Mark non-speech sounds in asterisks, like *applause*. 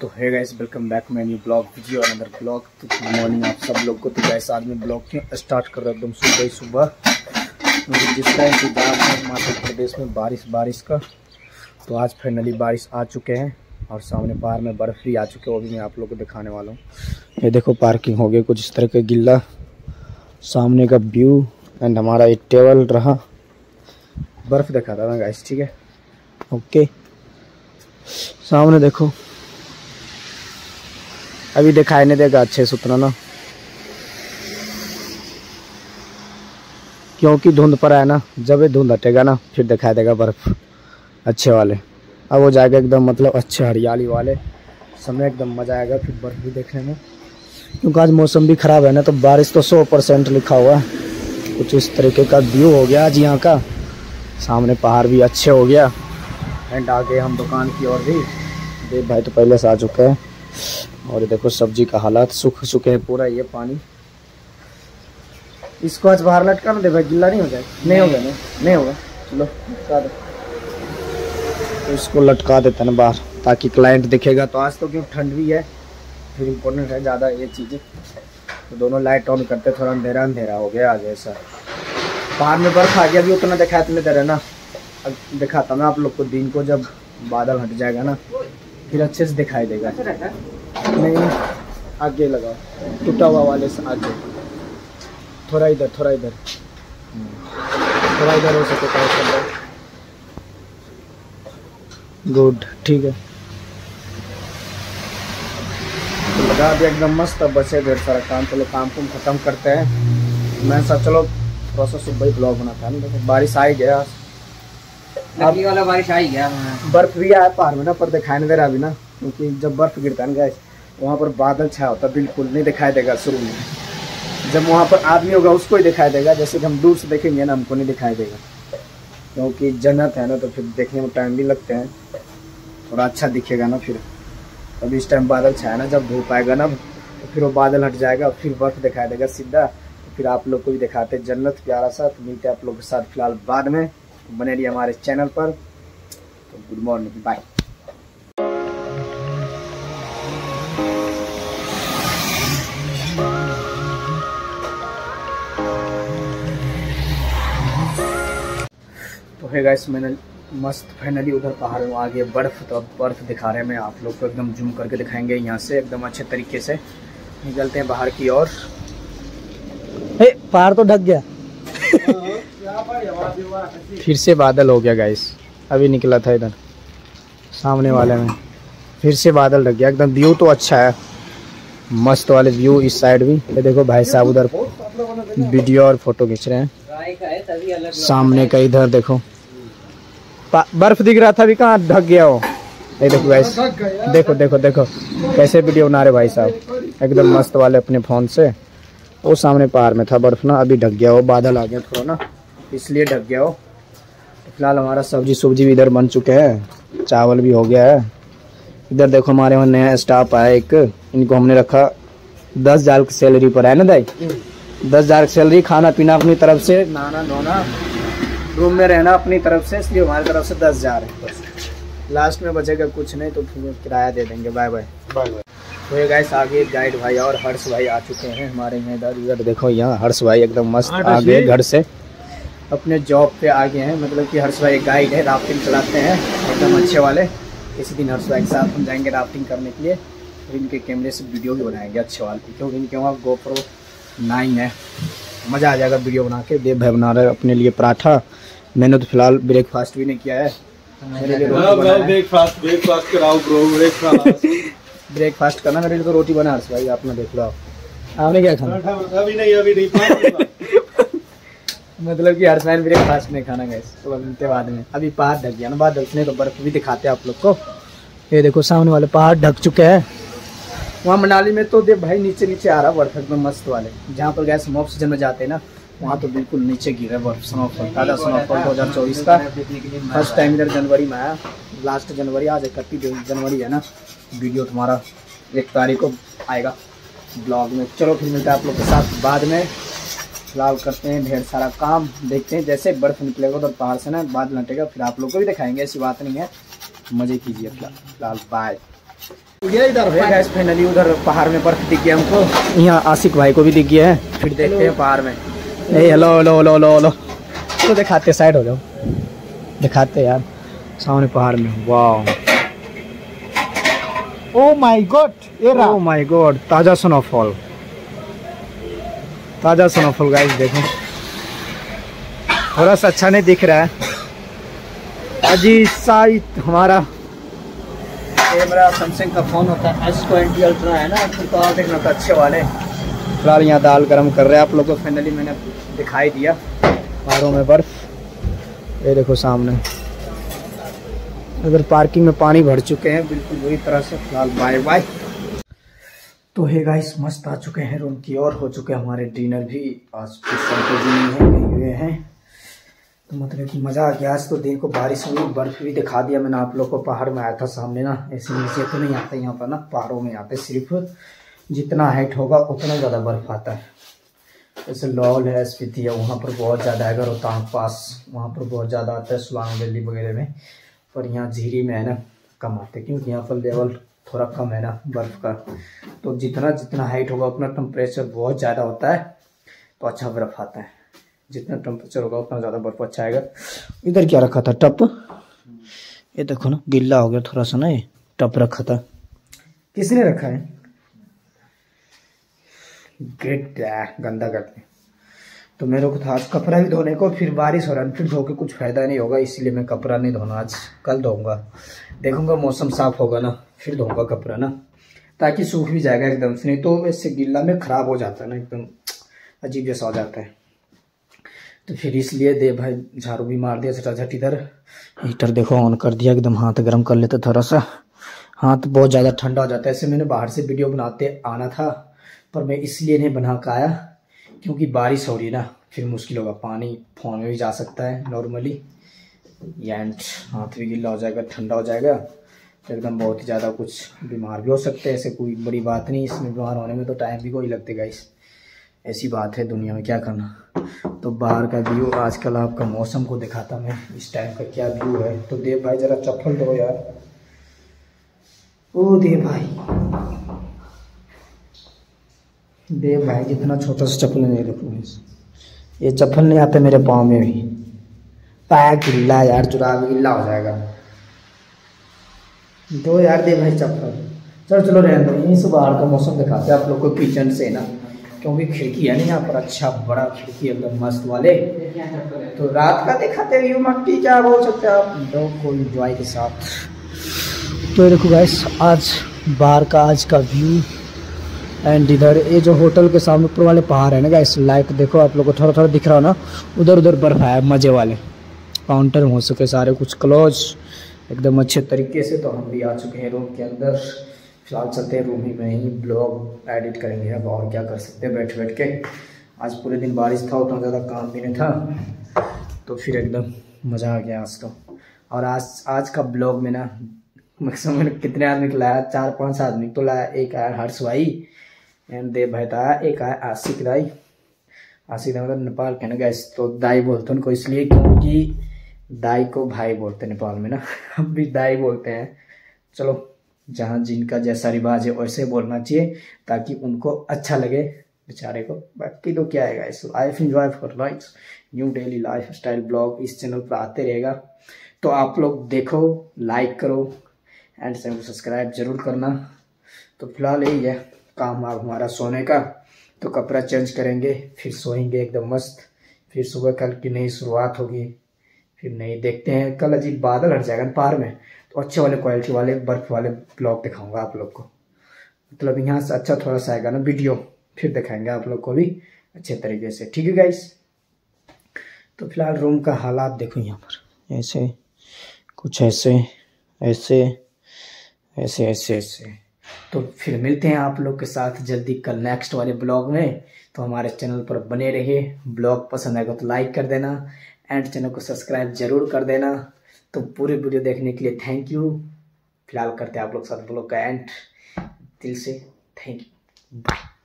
तो है guys welcome back मैं new blog video another blog तो गुड मॉर्निंग आप सब लोग को। तो गाइस आज मैं ब्लॉग क्यों स्टार्ट कर रहा हूँ? एकदम सुबह ही सुबह। मुझे जिसका इंतज़ार है, हिमाचल प्रदेश में बारिश बारिश का। तो आज फाइनली बारिश आ चुके हैं और सामने बाहर में बर्फ़ भी आ चुके हैं, वो भी मैं आप लोग को दिखाने वाला हूँ। ये देखो पार्किंग हो गई कुछ इस तरह का गिल्ला। सामने का व्यू एंड हमारा एक टेबल रहा। बर्फ़ दिखा था मैं गाइस ठीक है? ओके सामने देखो। अभी दिखाई नहीं देगा अच्छे से उतना ना। क्योंकि धुंध पर है ना, जब ये धुंध हटेगा ना, फिर दिखाई देगा बर्फ़। अच्छे वाले। अब वो जाएगा एकदम मतलब अच्छे हरियाली वाले। समय एकदम मज़ा आएगा फिर बर्फ़ भी देखने में। क्योंकि आज मौसम भी ख़राब है ना तो बारिश तो सौ परसेंट लिखा हुआ है। कुछ इस तरीके का व्यू हो गया आज यहाँ का। सामने पहाड़ भी अच्छे हो गया। एंड आगे हम दुकान की ओर भी। देव भाई तो पहले से आ चुके हैं। और ये देखो सब्ज़ी का हालात, सूख चुके हैं पूरा ये पानी। इसको आज बाहर लटका ना दे भाई, गिल्ला नहीं हो जाए? नहीं होगा, नहीं नहीं होगा। चलो, लटका दो। तो इसको लटका देते ना बाहर, ताकि क्लाइंट दिखेगा। तो आज तो क्यों ठंड भी है? फिर इम्पोर्टेंट है ज़्यादा ये चीज़ें। तो दोनों लाइट ऑन करते, थोड़ा अंधेरा अंधेरा हो गया आज ऐसा। बाहर में बर्फ़ आ गया, अभी उतना दिखाया देर है ना। अब दिखाता मैं आप लोग को, दिन को जब बादल हट जाएगा ना, फिर अच्छे से दिखाई देगा। नहीं आगे लगाओ। टूटा हुआ वाले से आगे। थोड़ा इधर थोड़ा इधर। थोड़ा इधर हो सके तो गुड ठीक है। तो लगा दिया एकदम मस्त अब बचे ढेर सारा काम। चलो काम कुम खत्म करते हैं। मैं सब चलो थोड़ा सा सुबह ही ब्लॉग बनाता है। ना देखो बारिश आ ही गया। वाला बारिश आ ही गया। बर्फ़ भी आया पहाड़ में ना पर दिखाई नहीं दे रहा अभी ना क्योंकि जब बर्फ़ गिरता है ना गैस वहाँ पर बादल छाया होता, बिल्कुल नहीं दिखाई देगा शुरू में। जब वहाँ पर आदमी होगा, उसको ही दिखाई देगा, जैसे कि हम दूर से देखेंगे ना, हमको नहीं दिखाई देगा। क्योंकि जन्नत है ना तो फिर देखने में टाइम भी लगते हैं। थोड़ा अच्छा दिखेगा ना फिर। अभी इस टाइम बादल छाया ना, जब धूप आएगा ना तो फिर वो बादल हट जाएगा, फिर बर्फ़ दिखाई देगा सीधा। तो फिर आप लोग को भी दिखाते जन्नत प्यारा सा तो मिलते आप लोग के साथ फ़िलहाल बाद में। बने रहिए हमारे चैनल पर। तो गुड मॉर्निंग बाय तो है गाइस मैंने मस्त फाइनली उधर पहाड़ में आ गए बर्फ़ तो अब बर्फ़ दिखा रहे हैं मैं आप लोग को एकदम जूम करके दिखाएँगे यहाँ से एकदम अच्छे तरीके से। निकलते हैं बाहर की ओर। पहाड़ तो ढक गया। फिर से बादल हो गया गाइस अभी निकला था इधर सामने वाले में। फिर से बादल ढक गया एकदम व्यू तो अच्छा है। मस्त वाले व्यू इस साइड भी। ये देखो भाई साहब उधर वीडियो और फ़ोटो खींच रहे हैं। सामने का इधर देखो। बर्फ़ दिख रहा था अभी कहाँ? ढक गया हो ये देखो गाइस देखो देखो देखो। कैसे वीडियो बना रहे भाई साहब? एकदम मस्त वाले अपने फ़ोन से। वो सामने पहाड़ में था बर्फ़ ना अभी ढक गया हो बादल आ गया थोड़ा ना इसलिए ढक गया हो फ़िलहाल हमारा सब्ज़ी सब्ज़ी भी इधर बन चुके हैं। चावल भी हो गया है। इधर देखो हमारे वहाँ नया स्टाफ आया एक। इनको हमने रखा दस हज़ार की सैलरी पर है ना दाई? दस हज़ार की सैलरी खाना पीना अपनी तरफ़ से नहाना धोना रूम में रहना अपनी तरफ़ से इसलिए हमारी तरफ़ से दस हज़ार है। बस लास्ट में बचेगा कुछ नहीं तो फिर किराया दे देंगे। बाय बाय बाय बाय तो ये गाइस आगे गाइड भाई और हर्ष भाई आ चुके हैं हमारे यहाँ इधर उधर देखो यहाँ हर्ष भाई एकदम मस्त आ गए घर से। अपने जॉब पे आ गए हैं मतलब कि हर्ष भाई गाइड है राफ्टिंग चलाते हैं एकदम अच्छे वाले। इसी दिन हर्ष भाई के साथ हम जाएँगे राफ्टिंग करने के लिए। फिर इनके कैमरे से वीडियो भी बनाएँगे अच्छे वाले क्योंकि इनके वहाँ गोप्रो नाइन है। मज़ा आ जाएगा वीडियो बना के। देव भाई बना रहे अपने लिए पराठा। मैंने तो फ़िलहाल ब्रेकफास्ट भी नहीं किया है। ब्रेकफास्ट कराओ ब्रो ब्रेकफास्ट ब्रेकफास्ट करना मेरे लिए तो रोटी बना भाई आपने देख लो। आप आपने क्या खाना? अभी नहीं अभी नहीं *laughs* मतलब कि हर समय ब्रेकफास्ट नहीं खाना गैस तो मिलते बाद में। अभी पहाड़ ढक गया ना बाद ढकने तो बर्फ़ भी दिखाते हैं आप लोग को। ये देखो सामने वाले पहाड़ ढक चुके हैं। वहाँ मनाली में तो देख भाई नीचे नीचे आ रहा बर्फ़, एकदम मस्त वाले। जहाँ पर गैस हम ऑक्सीजन में जाते हैं ना, वहाँ तो बिल्कुल नीचे गिरा बर्फ़ स्नोफॉल ताज़ा स्नोफॉल दो हज़ार चौबीस का। फ़र्स्ट टाइम इधर जनवरी में आया लास्ट जनवरी, आज इकतीस जनवरी है ना। वीडियो तुम्हारा एक तारीख को आएगा ब्लॉग में। चलो फिर मिलता है आप लोग के साथ बाद में। फ़िलहाल करते हैं, ढेर सारा काम देखते हैं। जैसे बर्फ़ निकलेगा उधर पहाड़ से ना बादल हटेगा फिर आप लोग को भी दिखाएँगे, ऐसी बात नहीं है। मज़े कीजिए फ़िलहाल फ़िलहाल बाय इधर गैस फाइनली उधर पहाड़ में बर्फ़ दिख गया हमको। यहाँ आशिक भाई को भी दिख गया है। फिर देखते हैं पहाड़ में। नहीं hello hello hello hello hello तो दिखाते साइड हो जाओ। दिखाते यार। सामने पहाड़ में। वाह ओ माय गॉड ये रहा। ओह माय गॉड ताज़ा स्नोफॉल ताज़ा स्नोफॉल गाइस देखो। थोड़ा सा अच्छा नहीं दिख रहा है। अजी साइट हमारा कैमरा सैमसंग का फ़ोन होता है एस ट्वेंटी अल्ट्रा है ना, फिर तो और देखना तो अच्छे वाले फ़िलहाल यहाँ दाल गर्म कर रहे हैं आप लोगों को फाइनली मैंने दिखाई दिया पहाड़ों में बर्फ़। ये देखो सामने। अगर पार्किंग में पानी भर चुके हैं, बिल्कुल बुरी तरह से, फ़िलहाल बाय बाय तो हे गाइस मस्त आ चुके हैं रूम की ओर हो चुके हमारे डिनर भी। आज संतोष नहीं है हुए हैं। तो मतलब कि मज़ा आ गया। आज तो को बारिश हुई, बर्फ़ भी दिखा दिया मैंने आप लोग को। पहाड़ में आया था सामने ना, ऐसे नीचे तो नहीं आता यहाँ पर ना, पहाड़ों में आते सिर्फ़ जितना हाइट होगा, उतना ज़्यादा बर्फ़ आता है। जैसे लॉल है, स्पीति है, वहाँ पर बहुत ज़्यादा है। रोहतांग पास वहाँ पर बहुत ज़्यादा आता है, सुलांग वैली वगैरह में। पर यहाँ झीरी में है ना, कम आते क्योंकि यहाँ पर लेवल थोड़ा कम है ना, बर्फ़ का। तो जितना जितना हाइट होगा, उतना टेम्परेचर बहुत ज़्यादा होता है तो अच्छा बर्फ़ आता है। जितना टेम्परेचर होगा, उतना ज़्यादा बर्फ़ अच्छा आएगा। इधर क्या रखा था? टप? ये देखो ना गिल्ला हो गया थोड़ा सा ना ये, टप रखा था। किसने रखा है? ग्रेट गंदा करते तो मेरे को था कपड़ा भी धोने को, फिर बारिश हो रहा है फिर धो के कुछ फ़ायदा नहीं होगा, इसलिए मैं कपड़ा नहीं धोना, आज कल धोऊँगा। देखूँगा मौसम साफ़ होगा ना, फिर धोऊँगा कपड़ा ना, ताकि सूख भी जाएगा एकदम से, नहीं तो वैसे गिल्ला में खराब हो जाता है ना, एकदम अजीब जैसा हो जाता है। तो फिर इसलिए दे भाई, झाड़ू भी मार दिया, झटाझट इधर। हीटर देखो ऑन कर दिया, एकदम हाथ गर्म कर लेते थोड़ा सा हाथ बहुत ज़्यादा ठंडा हो जाता है, ऐसे मैंने बाहर से वीडियो बनाते आना था, पर मैं इसलिए नहीं बना के आया क्योंकि बारिश हो रही ना, फिर मुश्किल होगा। पानी फ़ोन में भी जा सकता है नॉर्मली एंड हाथ भी गिल्ला हो जाएगा, ठंडा हो जाएगा तो एकदम बहुत ही ज़्यादा कुछ बीमार भी हो सकते हैं, ऐसे कोई बड़ी बात नहीं, इसमें बीमार होने में तो टाइम भी कोई लगते गाइस ऐसी बात है दुनिया में क्या करना। तो बाहर का व्यू आजकल आपका मौसम को दिखाता मैं, इस टाइम का क्या व्यू है। तो देव भाई, ज़रा चप्पल दो यार। ओ देव भाई। देव भाई, जितना छोटा सा चप्पल नहीं रखूँगी ये चप्पल नहीं आते मेरे पाँव में भी। पैर गिल्ला यार जुराब गिल्ला हो जाएगा। दो यार दे भाई चप्पल। चलो चलो रहने दो। यहीं से बाहर का मौसम दिखाते आप लोग को किचन से ना। क्योंकि खिड़की है ना यहाँ पर अच्छा बड़ा खिड़की, एकदम मस्त वाले। तो रात का दिखाते व्यू मट्टी, क्या बोल सकते आप? दो कोई इंजॉय के साथ। तो देखो गाइस आज बाहर का आज का व्यू एंड इधर ये जो होटल के सामने ऊपर वाले पहाड़ है ना गाइस लाइक देखो आप लोग को थोड़ा थोड़ा दिख रहा हो ना? उधर उधर बर्फ़ है, मज़े वाले। काउंटर हो सके सारे, कुछ क्लोज एकदम अच्छे तरीके से तो हम भी आ चुके हैं रूम के अंदर। फ़िलहाल चलते हैं रूम ही में ही ब्लॉग एडिट करेंगे अब और क्या कर सकते हैं बैठ बैठ के। आज पूरे दिन बारिश था, उतना ज़्यादा काम भी नहीं था तो फिर एकदम मज़ा आ गया आज तो। और आज आज का ब्लॉग में ना मैक्सिमम कितने आदमी को लाया? चार पाँच आदमी तो लाया, एक आया हर्ष भाई एंड देव भाई था, एक आया आशिक दाई। आशिक दाई मतलब नेपाल के ना गैस तो दाई बोलते उनको इसलिए क्योंकि दाई को भाई बोलते नेपाल में ना *laughs* हम भी दाई बोलते हैं। चलो जहाँ जिनका जैसा रिवाज है वैसे बोलना चाहिए, ताकि उनको अच्छा लगे बेचारे को। बाकी तो क्या है guys life enjoy for life new daily life style blog इस चैनल पर आते रहेगा। तो आप लोग देखो लाइक करो एंड चैनल सब्सक्राइब ज़रूर करना। तो फ़िलहाल यही है, काम अब हमारा सोने का। तो कपड़ा चेंज करेंगे, फिर सोएँगे एकदम मस्त। फिर सुबह कल की नई शुरुआत होगी, फिर नहीं देखते हैं। कल अजीब बादल हट जाएगा पार में। अच्छे वाले क्वालिटी वाले, बर्फ़ वाले ब्लॉग दिखाऊँगा आप लोग को। मतलब यहाँ से अच्छा थोड़ा सा आएगा ना वीडियो फिर दिखाएँगे आप लोग को भी अच्छे तरीके से। ठीक है गाइस तो फ़िलहाल रूम का हालात देखो यहाँ पर। ऐसे, कुछ ऐसे ऐसे ऐसे ऐसे ऐसे। तो फिर मिलते हैं आप लोग के साथ जल्दी कल नेक्स्ट वाले ब्लॉग में। तो हमारे चैनल पर बने रहिए। ब्लॉग पसंद आएगा तो लाइक कर देना। एंड चैनल को सब्सक्राइब ज़रूर कर देना। तो पूरी वीडियो देखने के लिए थैंक यू फ़िलहाल करते हैं आप लोग साथ ब्लॉग का एंड दिल से थैंक यू बाय